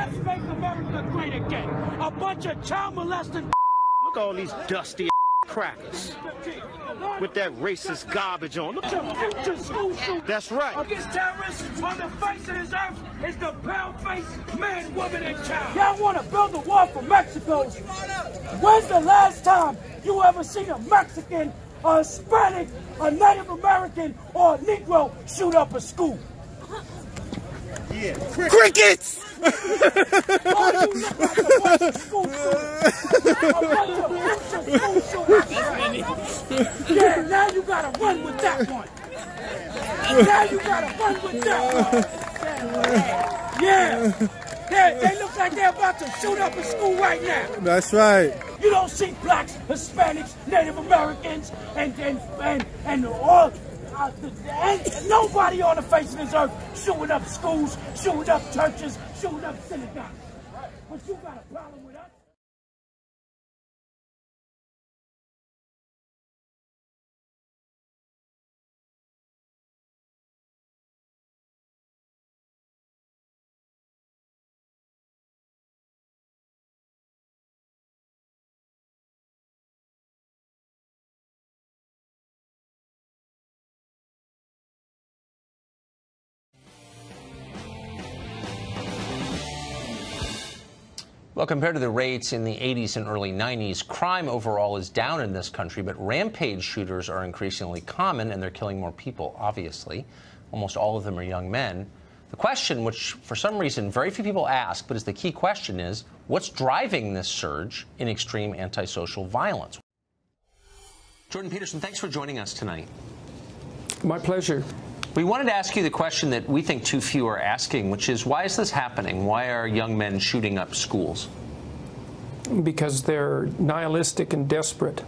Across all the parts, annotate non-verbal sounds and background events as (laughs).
Let's make America great again. A bunch of child molesting. Look at all these dusty crackers with that racist garbage on. Look future school shooters. That's right. Against terrorists on the face of this earth is the pale-faced man, woman, and child. Y'all want to build a wall for Mexico? When's the last time you ever seen a Mexican, a Hispanic, a Native American, or a Negro shoot up a school? Yeah. Crickets! Yeah, now you gotta run with that one. Now you gotta run with that one. Yeah. They, they look like they're about to shoot up a school right now. That's right. You don't see blacks, Hispanics, Native Americans, and and and and all. And nobody on the face of this earth shooting up schools, shooting up churches, shooting up synagogues. But you got a problem with us? Well, compared to the rates in the 80s and early 90s, crime overall is down in this country, but rampage shooters are increasingly common and they're killing more people, obviously. Almost all of them are young men. The question, which for some reason very few people ask, but is the key question, is what's driving this surge in extreme antisocial violence? Jordan Peterson, thanks for joining us tonight. My pleasure. We wanted to ask you the question that we think too few are asking, which is why is this happening? Why are young men shooting up schools? Because they're nihilistic and desperate.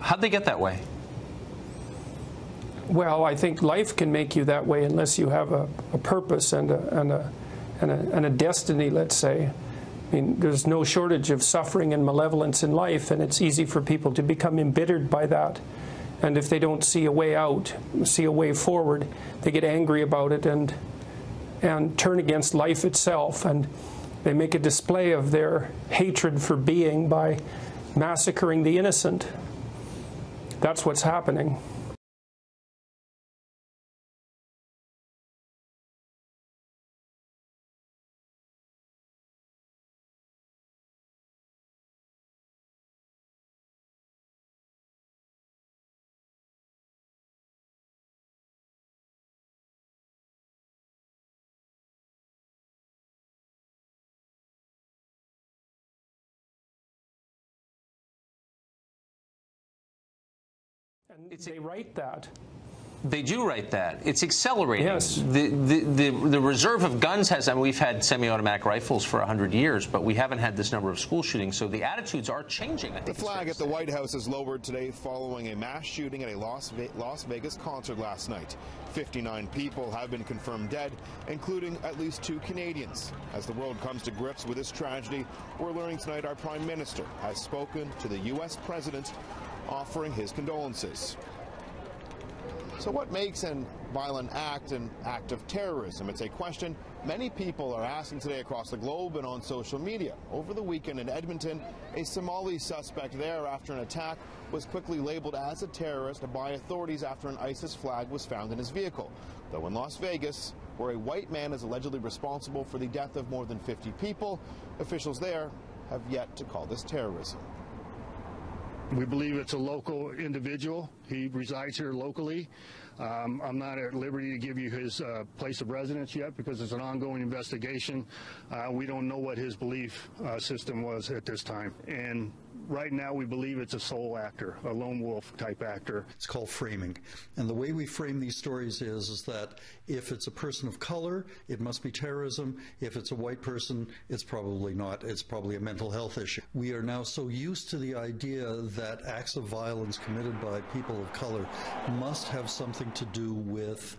How'd they get that way? Well, I think life can make you that way unless you have a, a purpose and a, and, a, and, a, and a destiny, let's say. I mean, there's no shortage of suffering and malevolence in life, and it's easy for people to become embittered by that. And if they don't see a way out, see a way forward, they get angry about it and and turn against life itself. And they make a display of their hatred for being by massacring the innocent. That's what's happening. And It's- they write that. They do write that. It's accelerating. Yes. The, the, the, the reserve of guns has, I mean, we've had semi automatic rifles for 100 years, but we haven't had this number of school shootings, so the attitudes are changing. I The think it's fair flag at the. White House is lowered today following a mass shooting at a Las, Ve- Las Vegas concert last night. 59 people have been confirmed dead, including at least two Canadians. As the world comes to grips with this tragedy, we're learning tonight our Prime Minister has spoken to the U.S. President, offering his condolences. So, what makes a violent act an act of terrorism? It's a question many people are asking today across the globe and on social media. Over the weekend in Edmonton, a Somali suspect there after an attack was quickly labeled as a terrorist by authorities after an ISIS flag was found in his vehicle. Though in Las Vegas, where a white man is allegedly responsible for the death of more than 50 people, officials there have yet to call this terrorism. We believe it's a local individual. He resides here locally. Um, I'm not at liberty to give you his uh, place of residence yet because it's an ongoing investigation. Uh, we don't know what his belief uh, system was at this time. And right now, we believe it's a sole actor, a lone wolf type actor. It's called framing. And the way we frame these stories is, is that if it's a person of color, it must be terrorism. If it's a white person, it's probably not. It's probably a mental health issue. We are now so used to the idea that acts of violence committed by people of color must have something to do with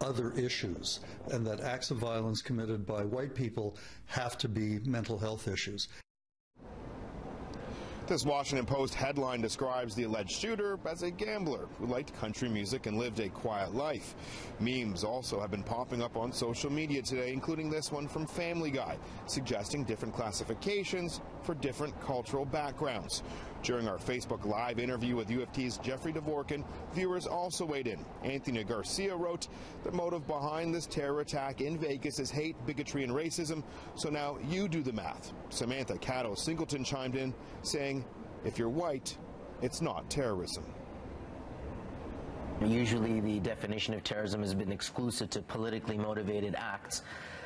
other issues, and that acts of violence committed by white people have to be mental health issues. This Washington Post headline describes the alleged shooter as a gambler who liked country music and lived a quiet life. Memes also have been popping up on social media today, including this one from Family Guy, suggesting different classifications for different cultural backgrounds. During our Facebook Live interview with U of T's Jeffrey Dvorkin, viewers also weighed in. Anthony Garcia wrote, The motive behind this terror attack in Vegas is hate, bigotry, and racism, so now you do the math. Samantha Caddo Singleton chimed in, saying, If you're white, it's not terrorism. Usually the definition of terrorism has been exclusive to politically motivated acts.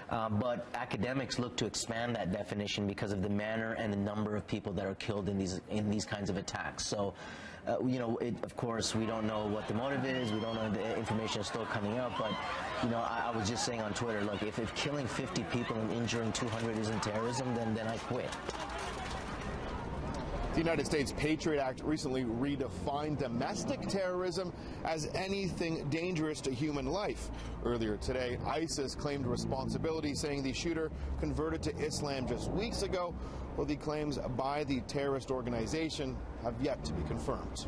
Uh, but academics look to expand that definition because of the manner and the number of people that are killed in these in these kinds of attacks. So, uh, you know, it, of course, we don't know what the motive is. We don't know the information is still coming out. But, you know, I, I was just saying on Twitter, look, if, if killing 50 people and injuring 200 isn't terrorism, then then I quit. The United States Patriot Act recently redefined domestic terrorism as anything dangerous to human life. Earlier today, ISIS claimed responsibility, saying the shooter converted to Islam just weeks ago, while the claims by the terrorist organization have yet to be confirmed.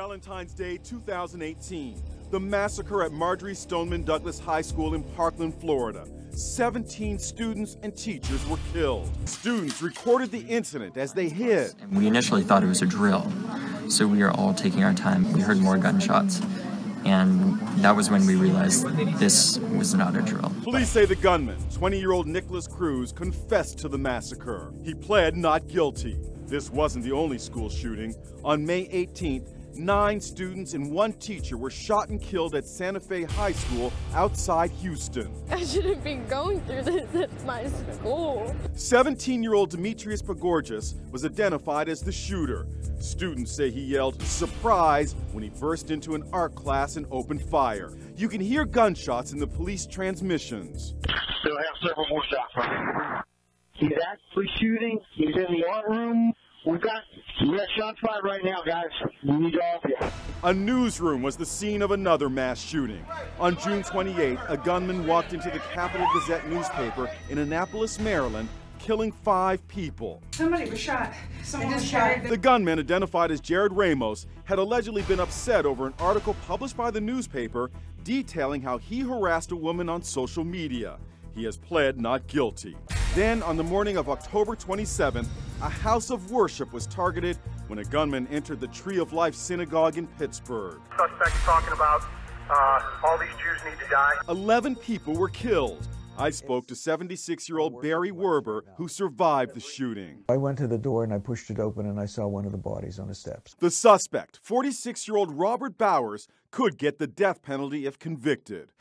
Valentine's Day 2018, the massacre at Marjory Stoneman Douglas High School in Parkland, Florida. 17 students and teachers were killed. Students recorded the incident as they hid. We initially thought it was a drill, so we were all taking our time. We heard more gunshots, and that was when we realized this was not a drill. Police say the gunman, 20 year old Nikolas Cruz, confessed to the massacre. He pled not guilty. This wasn't the only school shooting. On May 18th, Nine students and one teacher were shot and killed at Santa Fe High School outside Houston. (laughs) I shouldn't be going through this (laughs) at my school. 17 year old Dimitrios Pagourtzis was identified as the shooter. Students say he yelled, surprise, when he burst into an art class and opened fire. You can hear gunshots in the police transmissions. Still have several more shots. He's actually shooting. He's in the art room. We've got, we got shots fired right now, guys. We need all of you. A newsroom was the scene of another mass shooting. On June 28, a gunman walked into the Capital Gazette newspaper in Annapolis, Maryland, killing five people. Somebody was shot. Someone was shot. The gunman, identified as Jarrod Ramos, had allegedly been upset over an article published by the newspaper detailing how he harassed a woman on social media. He has pled not guilty. Then, on the morning of October 27th, a house of worship was targeted when a gunman entered the Tree of Life Synagogue in Pittsburgh. Suspects talking about uh, all these Jews need to die. 11 people were killed. I spoke to 76 year old Barry Werber, who survived the shooting. I went to the door and I pushed it open and I saw one of the bodies on the steps. The suspect, 46 year old Robert Bowers, could get the death penalty if convicted.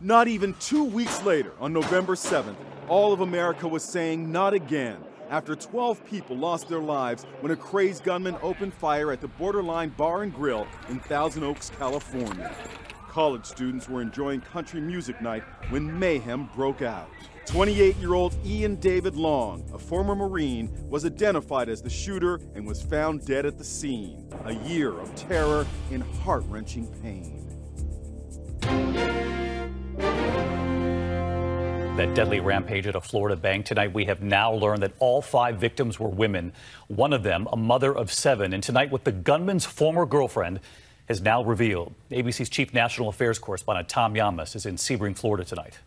Not even two weeks later, on November 7th, all of America was saying not again after 12 people lost their lives when a crazed gunman opened fire at the Borderline Bar and Grill in Thousand Oaks, California. College students were enjoying country music night when mayhem broke out. 28 year old Ian David Long, a former Marine, was identified as the shooter and was found dead at the scene. A year of terror and heart wrenching pain. That deadly rampage at a Florida bank tonight, we have now learned that all five victims were women. One of them, a mother of seven. And tonight, what the gunman's former girlfriend has now revealed. ABC's chief national affairs correspondent Tom Llamas is in Sebring, Florida tonight.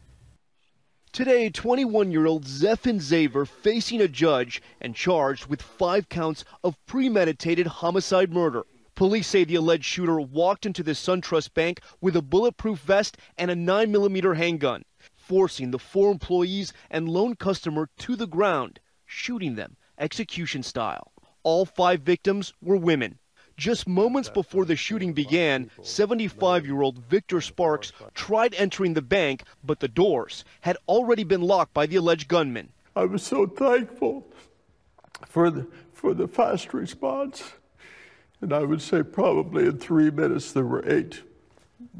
Today, 21 year old Zephen Xaver facing a judge and charged with five counts of premeditated homicide murder. Police say the alleged shooter walked into the SunTrust Bank with a bulletproof vest and a 9mm handgun forcing the four employees and lone customer to the ground, shooting them execution style. All five victims were women. Just moments before the shooting began, 75 year old Victor Sparks tried entering the bank, but the doors had already been locked by the alleged gunman. I was so thankful for the, for the fast response. And I would say probably in three minutes there were eight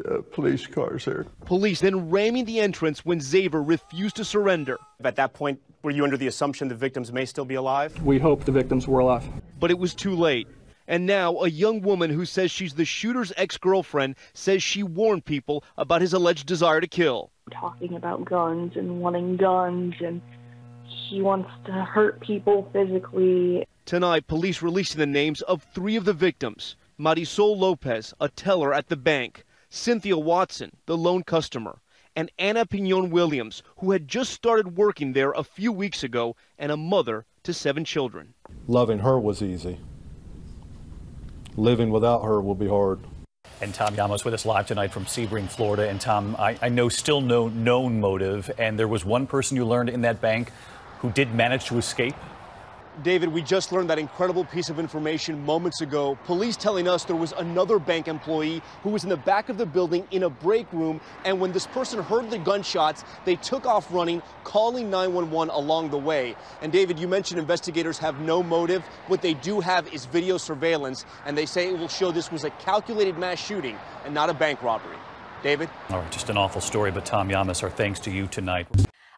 uh, police cars there. Police then ramming the entrance when Xaver refused to surrender. At that point, were you under the assumption the victims may still be alive? We hope the victims were alive. But it was too late. And now, a young woman who says she's the shooter's ex girlfriend says she warned people about his alleged desire to kill. Talking about guns and wanting guns, and he wants to hurt people physically. Tonight, police releasing the names of three of the victims Marisol Lopez, a teller at the bank, Cynthia Watson, the loan customer, and Ana Piñon Williams, who had just started working there a few weeks ago and a mother to seven children. Loving her was easy. Living without her will be hard. And Tom Llamas with us live tonight from Sebring, Florida. And Tom, I, I know still no known motive, and there was one person you learned in that bank who did manage to escape. David, we just learned that incredible piece of information moments ago. Police telling us there was another bank employee who was in the back of the building in a break room, and when this person heard the gunshots, they took off running, calling 911 along the way. And David, you mentioned investigators have no motive. What they do have is video surveillance, and they say it will show this was a calculated mass shooting and not a bank robbery. David? All right, just an awful story, but Tom Llamas, our thanks to you tonight.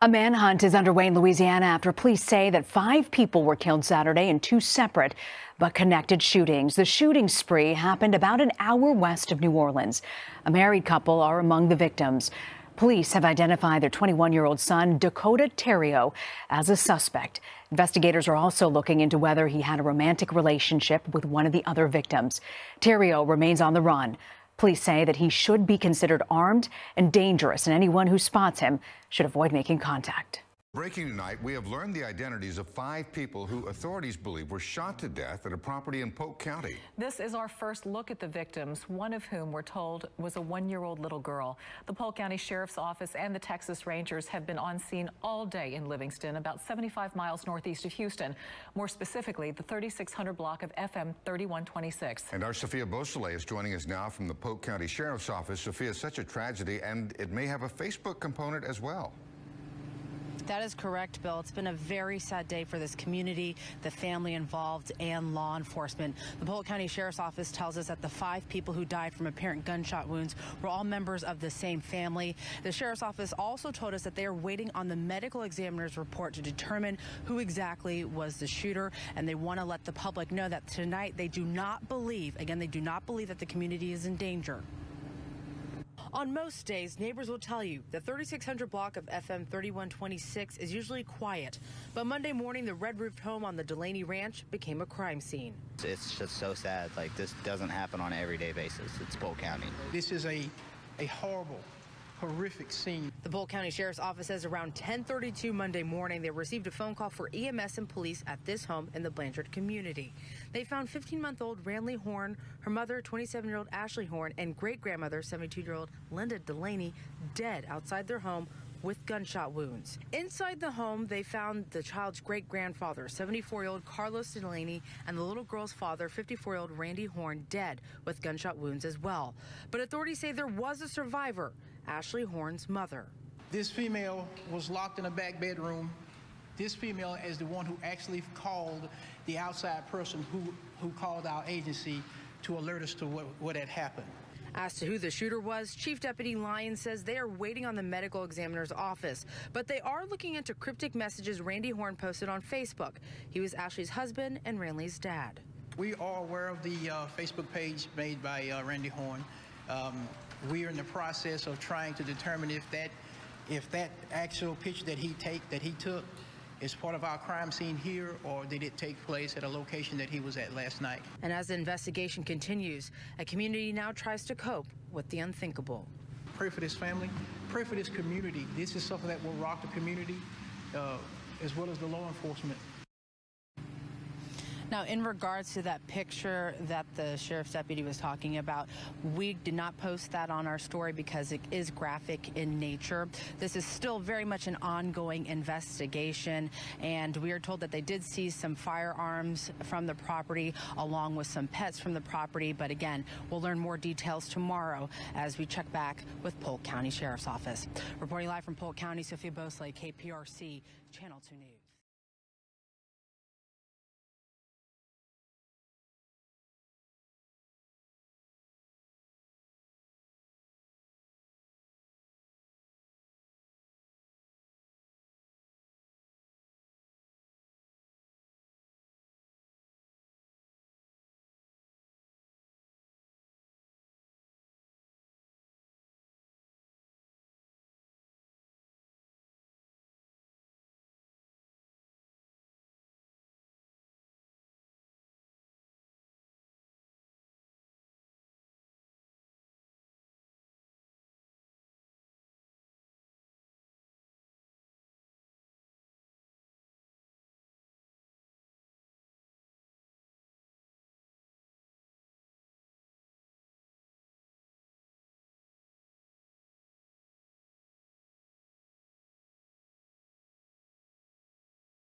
A manhunt is underway in Louisiana after police say that five people were killed Saturday in two separate but connected shootings. The shooting spree happened about an hour west of New Orleans. A married couple are among the victims. Police have identified their 21 year old son, Dakota Theriot, as a suspect. Investigators are also looking into whether he had a romantic relationship with one of the other victims. Terrio remains on the run. Police say that he should be considered armed and dangerous, and anyone who spots him should avoid making contact. Breaking tonight, we have learned the identities of five people who authorities believe were shot to death at a property in Polk County. This is our first look at the victims, one of whom we're told was a one-year-old little girl. The Polk County Sheriff's Office and the Texas Rangers have been on scene all day in Livingston, about 75 miles northeast of Houston. More specifically, the 3600 block of FM 3126. And our Sophia Beausoleil is joining us now from the Polk County Sheriff's Office. Sophia, such a tragedy, and it may have a Facebook component as well. That is correct, Bill. It's been a very sad day for this community, the family involved, and law enforcement. The Polk County Sheriff's Office tells us that the five people who died from apparent gunshot wounds were all members of the same family. The Sheriff's Office also told us that they are waiting on the medical examiner's report to determine who exactly was the shooter, and they want to let the public know that tonight they do not believe, again, they do not believe that the community is in danger. On most days, neighbors will tell you the 3600 block of FM 3126 is usually quiet. But Monday morning, the red roofed home on the Delaney Ranch became a crime scene. It's just so sad. Like, this doesn't happen on an everyday basis. It's Polk County. This is a, a horrible horrific scene. The Polk County Sheriff's Office says around 10:32 Monday morning they received a phone call for EMS and police at this home in the Blanchard community. They found 15-month-old Ranley Horn, her mother 27-year-old Ashley Horn, and great-grandmother 72-year-old Linda Delaney dead outside their home with gunshot wounds. Inside the home, they found the child's great grandfather, 74 year old Carlos Delaney, and the little girl's father, 54 year old Randy Horn, dead with gunshot wounds as well. But authorities say there was a survivor, Ashley Horn's mother. This female was locked in a back bedroom. This female is the one who actually called the outside person who, who called our agency to alert us to what, what had happened. As to who the shooter was, Chief Deputy Lyons says they are waiting on the medical examiner's office, but they are looking into cryptic messages Randy Horn posted on Facebook. He was Ashley's husband and Ranley's dad. We are aware of the uh, Facebook page made by uh, Randy Horn. Um, we are in the process of trying to determine if that if that actual picture that he take that he took is part of our crime scene here or did it take place at a location that he was at last night? And as the investigation continues, a community now tries to cope with the unthinkable. Pray for this family, pray for this community. This is something that will rock the community uh, as well as the law enforcement. Now, in regards to that picture that the sheriff's deputy was talking about, we did not post that on our story because it is graphic in nature. This is still very much an ongoing investigation, and we are told that they did seize some firearms from the property along with some pets from the property. But again, we'll learn more details tomorrow as we check back with Polk County Sheriff's Office. Reporting live from Polk County, Sophia Beausoleil, KPRC, Channel 2 News.